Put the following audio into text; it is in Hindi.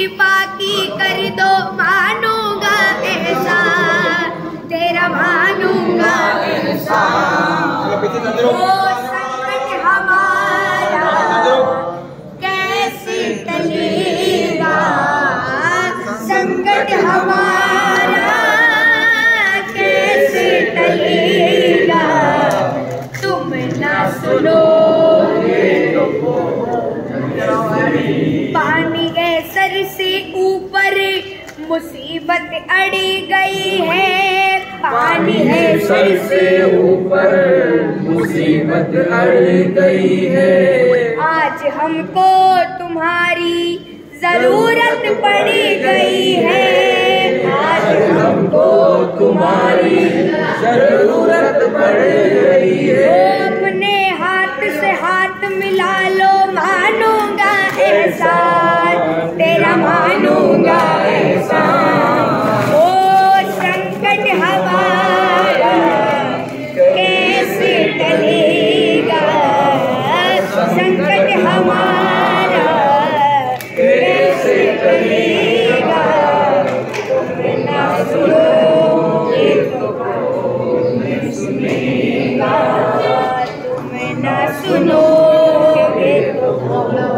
कृपा की कर दो मानूँगा ऐसा। तेरा मानूँगा ऐसा। वो संकट हमारा कैसे टलेगा? संकट हमारा कैसे टलेगा? तुम ना सुनोगे मुसीबत अड़ी गई है पानी है सर से ऊपर मुसीबत अड़ गई है। आज हमको तुम्हारी ज़रूरत पड़ी गई है। आज हमको तुम्हारी ज़रूरत पड़ गई है। अपने हाथ से हाथ मिला लो मानूँगा एहसान। तेरा मानूँगा सुनो हे प्रभु